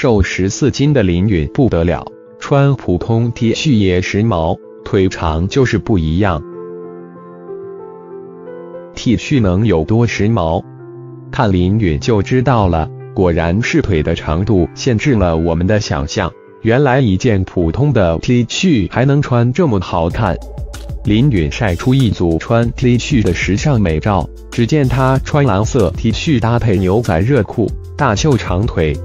瘦十四斤的林允不得了，穿普通 T 恤也时髦，腿长就是不一样。T 恤能有多时髦？看林允就知道了。果然是腿的长度限制了我们的想象。原来一件普通的 T 恤还能穿这么好看。林允晒出一组穿 T 恤的时尚美照，只见她穿蓝色 T 恤搭配牛仔热裤，大秀长腿。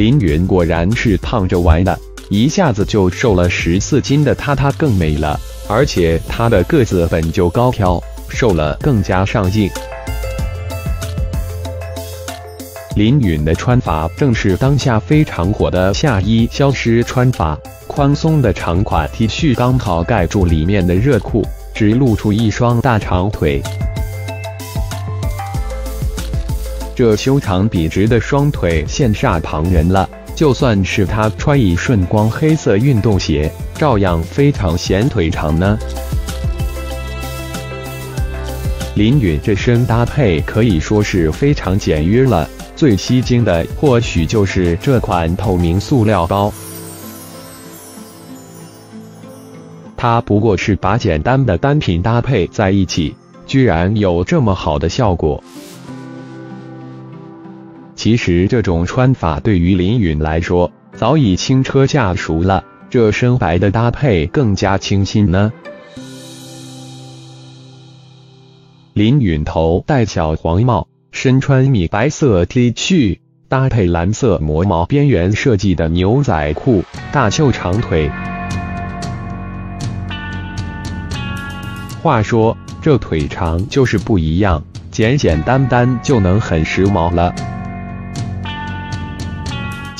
林允果然是胖着玩的，一下子就瘦了十四斤的她，她更美了。而且她的个子本就高挑，瘦了更加上镜。林允的穿法正是当下非常火的夏衣消失穿法，宽松的长款 T 恤刚好盖住里面的热裤，只露出一双大长腿。这修长笔直的双腿羡煞旁人了，就算是他穿一顺光黑色运动鞋，照样非常显腿长呢。林允这身搭配可以说是非常简约了，最吸睛的或许就是这款透明塑料包。它不过是把简单的单品搭配在一起，居然有这么好的效果。其实这种穿法对于林允来说早已轻车驾熟了，这深白的搭配更加清新呢。林允头戴小黄帽，身穿米白色 T 恤，搭配蓝色磨毛边缘设计的牛仔裤，大秀长腿。话说这腿长就是不一样，简简单单就能很时髦了。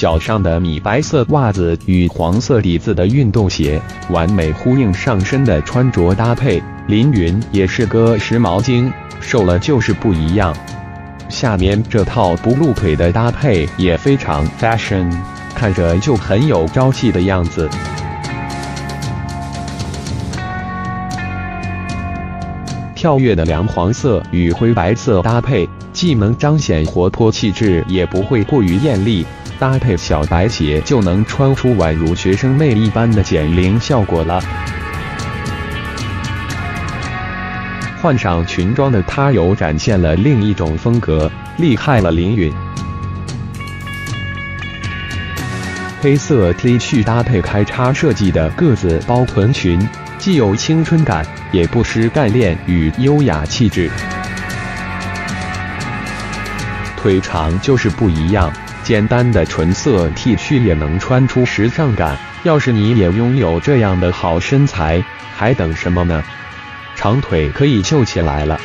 脚上的米白色袜子与黄色底子的运动鞋，完美呼应上身的穿着搭配。林云也是个时髦精，瘦了就是不一样。下面这套不露腿的搭配也非常 fashion，看着就很有朝气的样子。跳跃的凉黄色与灰白色搭配，既能彰显活泼气质，也不会过于艳丽。搭配小白鞋就能穿出宛如学生妹一般的减龄效果了。换上裙装的她又展现了另一种风格，厉害了林允！黑色 T 恤搭配开叉设计的个子包臀裙，既有青春感，也不失干练与优雅气质。腿长就是不一样。简单的纯色 T 恤也能穿出时尚感，要是你也拥有这样的好身材，还等什么呢？长腿可以秀起来了。